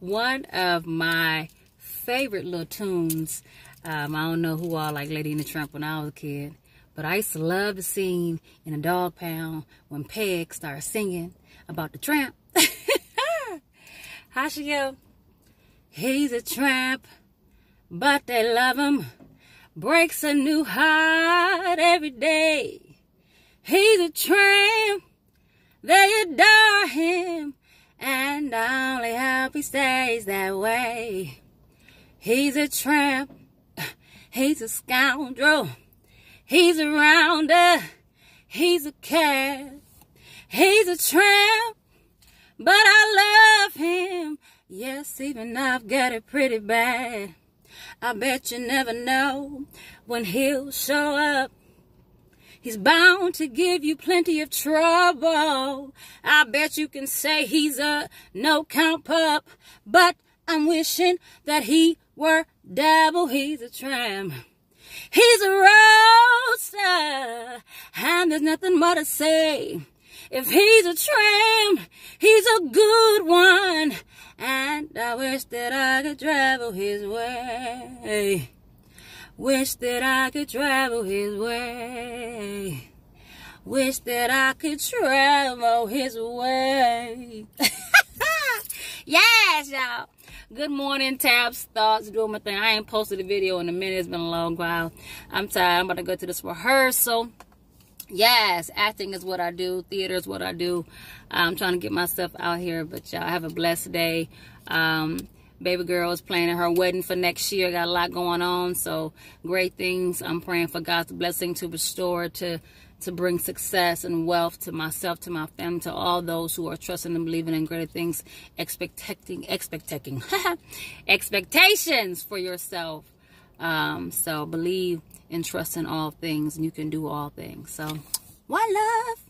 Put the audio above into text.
one of my favorite little tunes. Um, I don't know who all like Lady and the Tramp when I was a kid, but I used to love the scene in a dog pound when Peg started singing about the tramp. How she go? He's a tramp, but they love him. Breaks a new heart every day. He's a tramp, they adore he stays that way. He's a tramp, he's a scoundrel, he's a rounder, he's a cat, he's a tramp, but I love him. Yes, even I've got it pretty bad. I bet you never know when he'll show up. He's bound to give you plenty of trouble. I bet you can say he's a no count pup, but I'm wishing that he were double. He's a tramp. He's a roadster, and there's nothing more to say. If he's a tramp, he's a good one, and I wish that I could travel his way. Wish that I could travel his way. Wish that I could travel his way. yes, y'all. Good morning, tabs, thoughts, doing my thing. I ain't posted a video in a minute. It's been a long while. I'm tired. I'm about to go to this rehearsal. Yes, acting is what I do. Theater is what I do. I'm trying to get myself out here, but y'all have a blessed day. Um, Baby girl is planning her wedding for next year. Got a lot going on. So great things. I'm praying for God's blessing to restore, to to bring success and wealth to myself, to my family, to all those who are trusting and believing in greater things, expecting, expecting, expectations for yourself. Um, so believe and trust in all things, and you can do all things. So, one love.